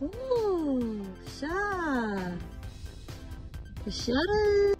오, 샷. 샷을.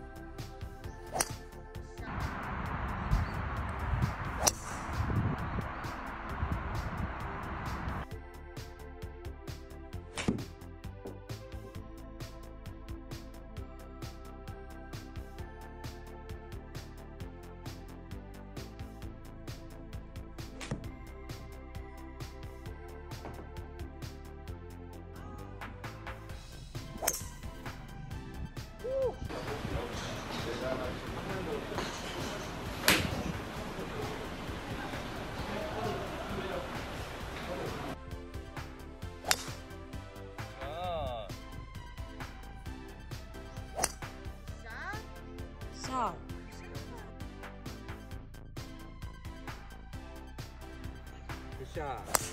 굿샷.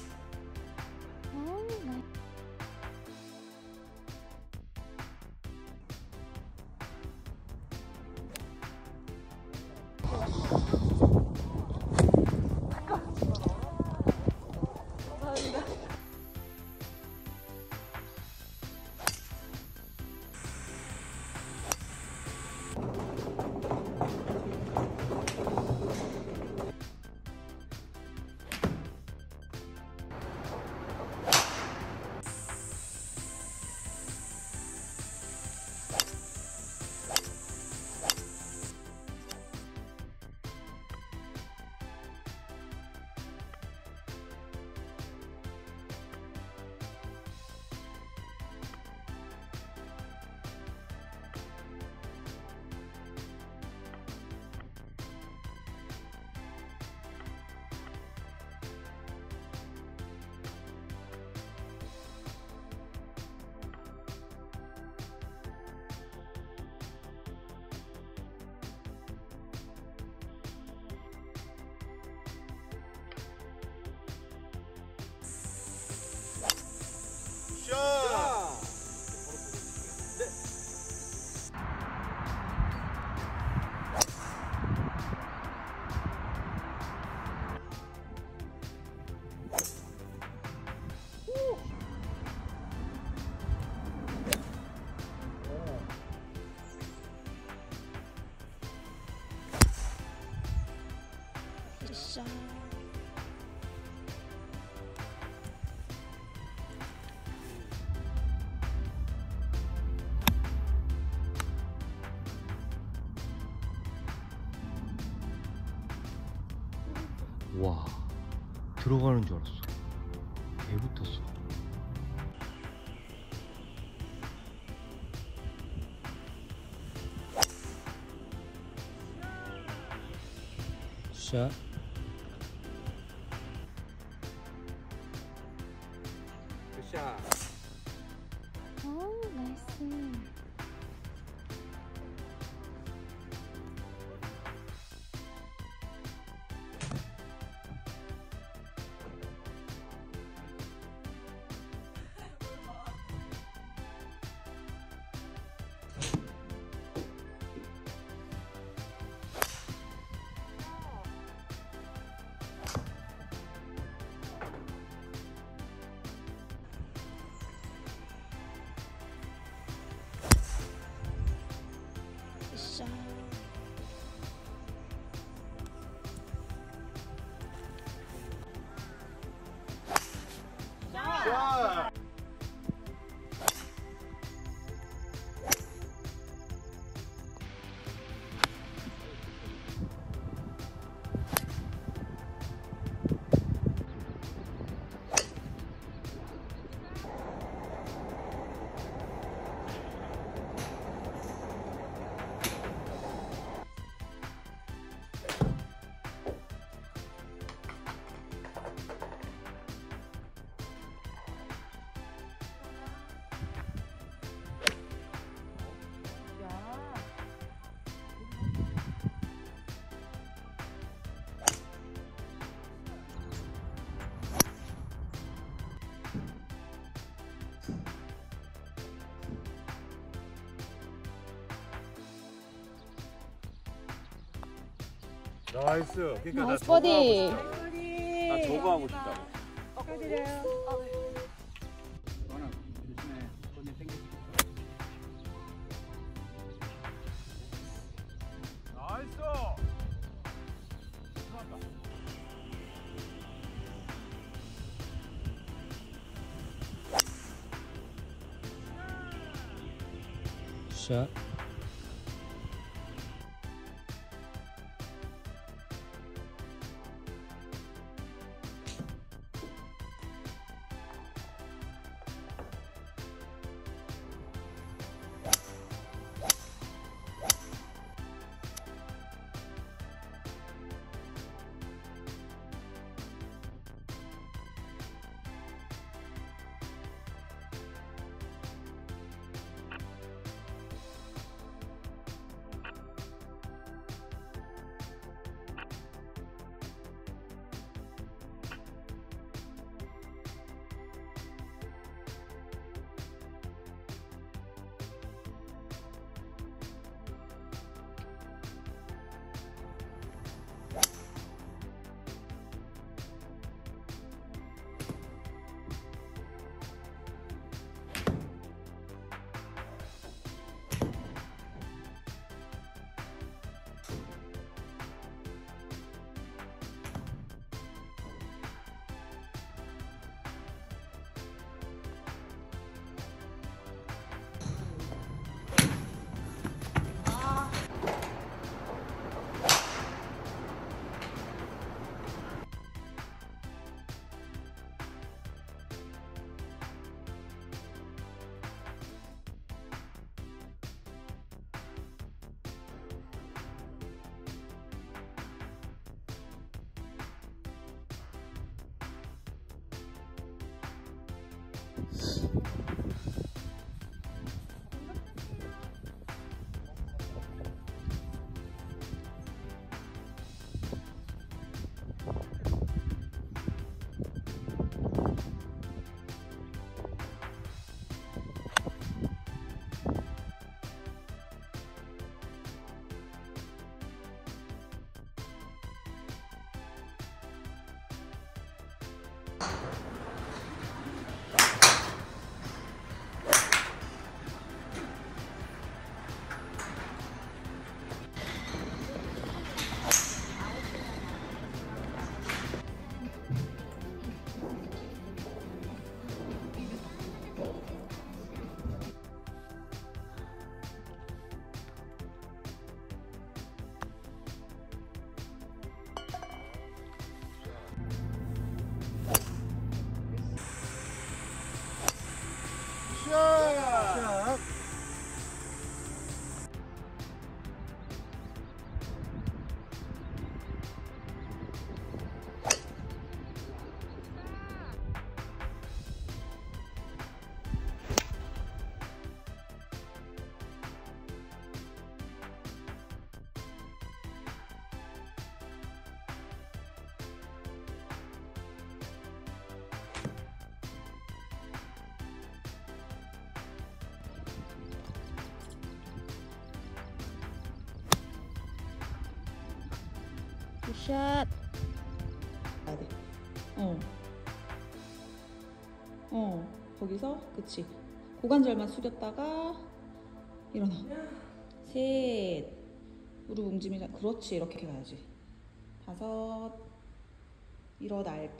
와 들어가는 줄 알았어. 개 붙었어. 샷. 나이스. 그러니까 나 나이스 저거 버디. 하고 싶다. 나 저거 하고 싶다고. 나이스. 샷. 샷. 何? 굿샷. 어. 어. 거기서 그치. 고관절만 숙였다가 일어나. 셋. 무릎 움직이자. 그렇지. 이렇게 가야지. 다섯. 일어날